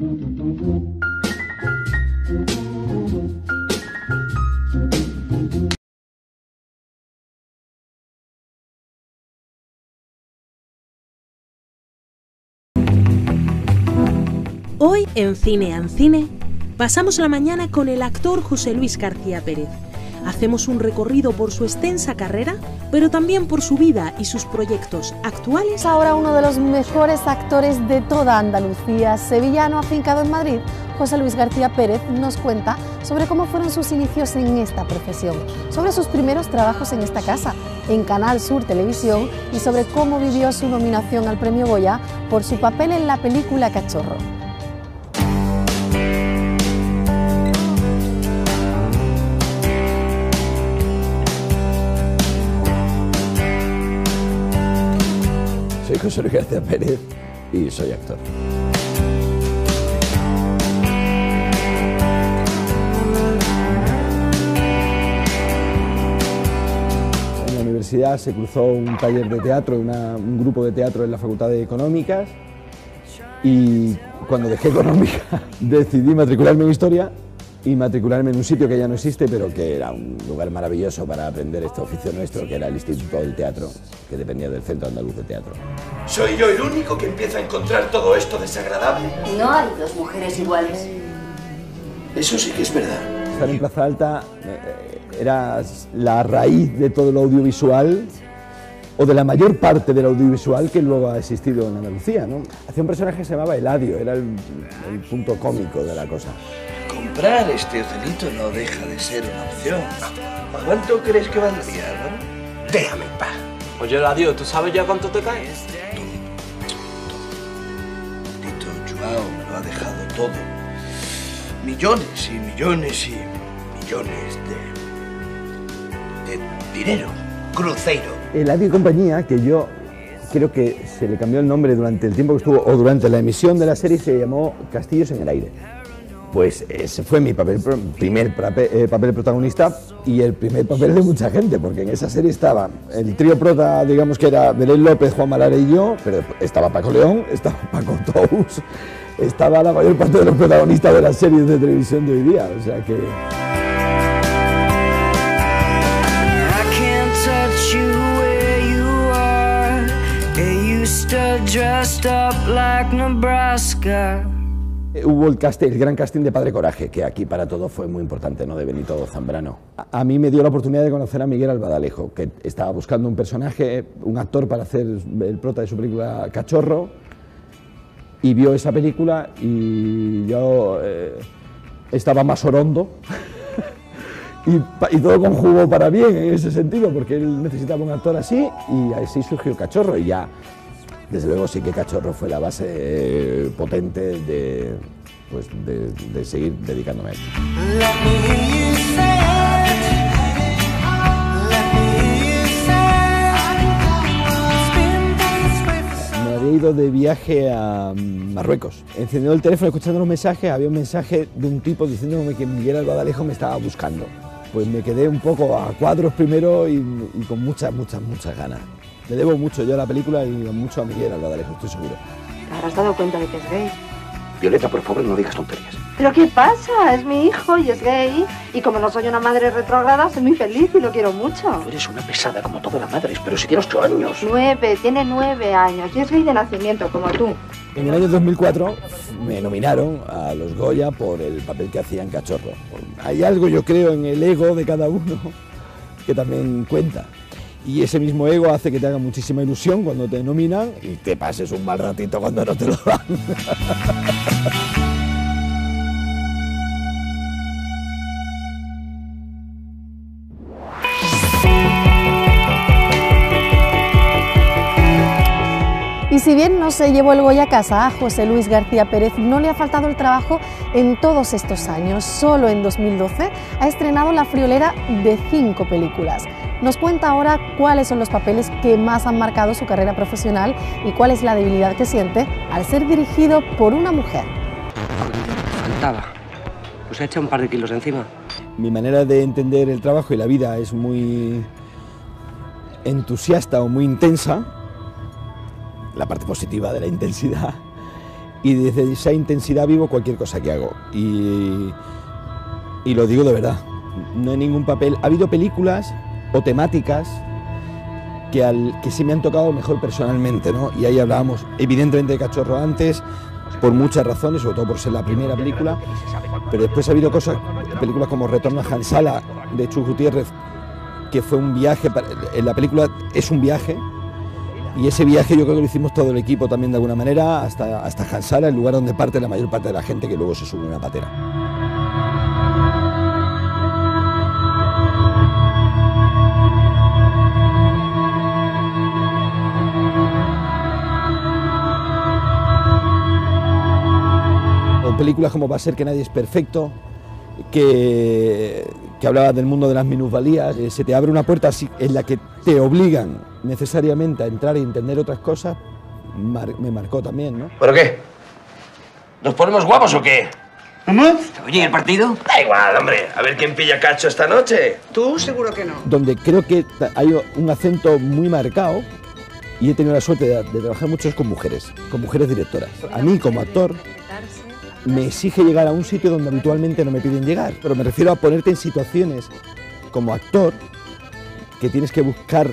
Hoy en Cine en Cine pasamos la mañana con el actor José Luis García Pérez. Hacemos un recorrido por su extensa carrera, pero también por su vida y sus proyectos actuales. Ahora uno de los mejores actores de toda Andalucía, sevillano afincado en Madrid, José Luis García Pérez nos cuenta sobre cómo fueron sus inicios en esta profesión, sobre sus primeros trabajos en esta casa, en Canal Sur Televisión y sobre cómo vivió su nominación al Premio Goya por su papel en la película Cachorro. Soy José Luis García Pérez y soy actor. En la universidad se cruzó un taller de teatro, una- un grupo de teatro en la Facultad de Económicas y cuando dejé Económica decidí matricularme en Historia y matricularme en un sitio que ya no existe, pero que era un lugar maravilloso para aprender este oficio nuestro, que era el Instituto del Teatro, que dependía del Centro Andaluz de Teatro. ¿Soy yo el único que empieza a encontrar todo esto desagradable? No hay dos mujeres iguales. Eso sí que es verdad. Estar en Plaza Alta eh, era la raíz de todo lo audiovisual o de la mayor parte del audiovisual que luego ha existido en Andalucía. ¿no? Hacía un personaje que se llamaba Eladio, era el, el punto cómico de la cosa. Comprar este hotelito no deja de ser una opción. ¿A cuánto crees que valdría, Álvaro? Déjame en paz. Oye, Ladio, ¿tú sabes ya cuánto te cae? Tito Joao me lo ha dejado todo. Millones y millones y millones de... de dinero. Cruzeiro. Eladio y compañía, que yo creo que se le cambió el nombre durante el tiempo que estuvo, o durante la emisión de la serie, se llamó Castillos en el Aire. Pues ese fue mi papel, primer eh, papel protagonista y el primer papel de mucha gente, porque en esa serie estaba el trío prota, digamos que era Belén López, Juan Malara y yo, pero estaba Paco León, estaba Paco Tous, estaba la mayor parte de los protagonistas de las series de televisión de hoy día, o sea que... Hubo el, casting, el gran casting de Padre Coraje, que aquí para todos fue muy importante, ¿no? De Benito Zambrano. A, mí me dio la oportunidad de conocer a Miguel Albadalejo, que estaba buscando un personaje, un actor para hacer el prota de su película Cachorro, y vio esa película y yo eh, estaba más orondo. y, y todo conjugó para bien en ese sentido, porque él necesitaba un actor así y así surgió Cachorro y ya desde luego sí que Cachorro fue la base eh, potente de, pues, de, de seguir dedicándome a esto. Me había ido de viaje a mm, Marruecos. Encendiendo el teléfono, escuchando los mensajes, había un mensaje de un tipo diciéndome que Miguel Albadalejo me estaba buscando. Pues me quedé un poco a cuadros primero y, con muchas, muchas, muchas ganas. Le debo mucho yo a la película y mucho a Miguel Albadalejo, estoy seguro. ¿Te habrás dado cuenta de que es gay? Violeta, por favor, no digas tonterías. ¿Pero qué pasa? Es mi hijo y es gay. Y como no soy una madre retrógrada, soy muy feliz y lo quiero mucho. Tú eres una pesada como todas las madres, pero si tienes ocho años. Nueve, tiene nueve años y es gay de nacimiento, como tú. En el año 2004 me nominaron a los Goya por el papel que hacía en Cachorro. Hay algo, yo creo, en el ego de cada uno que también cuenta. Y ese mismo ego hace que te haga muchísima ilusión cuando te nominan y te pases un mal ratito cuando no te lo dan. Y si bien no se llevó el Goya a casa a José Luis García Pérez, no le ha faltado el trabajo en todos estos años. Solo en 2012 ha estrenado La friolera de cinco películas. Nos cuenta ahora cuáles son los papeles que más han marcado su carrera profesional y cuál es la debilidad que siente al ser dirigido por una mujer. Faltaba. Pues he echado un par de kilos encima. Mi manera de entender el trabajo y la vida es muy entusiasta o muy intensa, la parte positiva de la intensidad, y desde esa intensidad vivo cualquier cosa que hago. Y, y lo digo de verdad, no hay ningún papel. Ha habido películas o temáticas que, al, que sí me han tocado mejor personalmente, ¿no? Y ahí hablábamos, evidentemente, de Cachorro antes, por muchas razones, sobre todo por ser la primera película, pero después ha habido cosas, películas como Retorno a Hansala de Chus Gutiérrez, que fue un viaje, en la película es un viaje, y ese viaje yo creo que lo hicimos todo el equipo también de alguna manera, hasta, hasta Hansala, el lugar donde parte la mayor parte de la gente que luego se sube a una patera. Películas como Va a ser que nadie es perfecto, que, que hablaba del mundo de las minusvalías, eh, se te abre una puerta así, en la que te obligan necesariamente a entrar y entender otras cosas, mar- me marcó también, ¿no? ¿Pero qué? ¿Nos ponemos guapos o qué? Oye, ¿y el partido? Da igual, hombre. A ver quién pilla cacho esta noche. Tú seguro que no. Donde creo que hay un acento muy marcado y he tenido la suerte de, de trabajar mucho es con mujeres, con mujeres directoras. A mí como actor me exige llegar a un sitio donde habitualmente no me piden llegar, pero me refiero a ponerte en situaciones como actor que tienes que buscar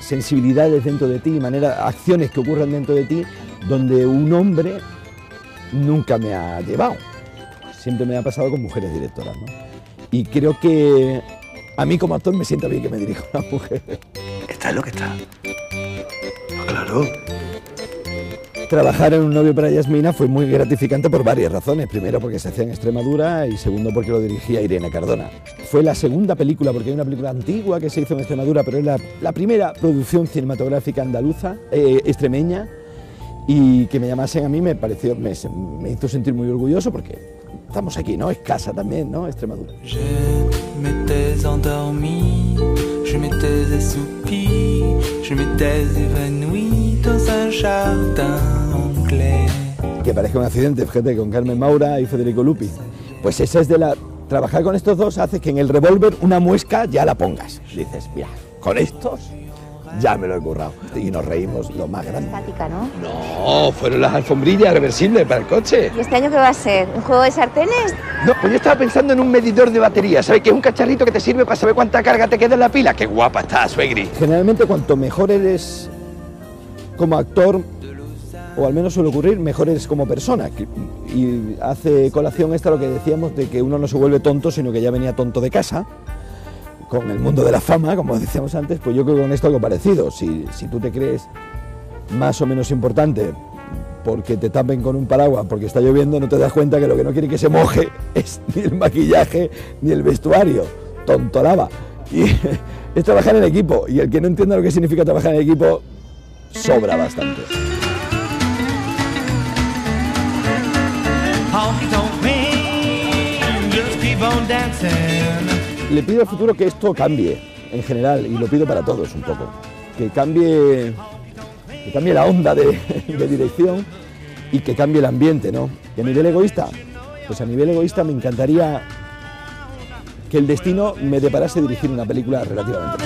sensibilidades dentro de ti, manera, acciones que ocurran dentro de ti, donde un hombre nunca me ha llevado. Siempre me ha pasado con mujeres directoras. ¿no? Y creo que a mí como actor me sienta bien que me dirija una mujer. Está lo que está. Pues claro. Trabajar en un novio para Yasmina fue muy gratificante por varias razones. Primero porque se hacía en Extremadura y segundo porque lo dirigía Irene Cardona. Fue la segunda película, porque hay una película antigua que se hizo en Extremadura, pero es la, primera producción cinematográfica andaluza, eh, extremeña, y que me llamasen a mí me pareció, me, hizo sentir muy orgulloso porque estamos aquí, ¿no? Es casa también, ¿no? Extremadura. Que parezca un accidente, fíjate, con Carmen Maura y Federico Lupi. Pues esa es de la... Trabajar con estos dos hace que en el revólver una muesca ya la pongas. Dices, mira, con estos ya me lo he currado. Y nos reímos lo más grande. Estática, ¿no? No, fueron las alfombrillas reversibles para el coche. ¿Y este año qué va a ser? ¿Un juego de sartenes? No, pues yo estaba pensando en un medidor de batería, ¿sabes? Que es un cacharrito que te sirve para saber cuánta carga te queda en la pila. ¡Qué guapa está, suegri! Generalmente cuanto mejor eres como actor, o al menos suele ocurrir, mejor eres como persona. Y hace colación esta lo que decíamos de que uno no se vuelve tonto, sino que ya venía tonto de casa, con el mundo de la fama, como decíamos antes, pues yo creo que con esto algo parecido. Si, si tú te crees más o menos importante porque te tapen con un paraguas porque está lloviendo, no te das cuenta que lo que no quiere que se moje es ni el maquillaje ni el vestuario. Tontolaba. Y es trabajar en equipo. Y el que no entienda lo que significa trabajar en equipo, sobra bastante. Le pido al futuro que esto cambie, en general, y lo pido para todos un poco. Que cambie, que cambie la onda de, dirección y que cambie el ambiente, ¿no? Y a nivel egoísta, pues a nivel egoísta me encantaría que el destino me deparase dirigir una película relativamente.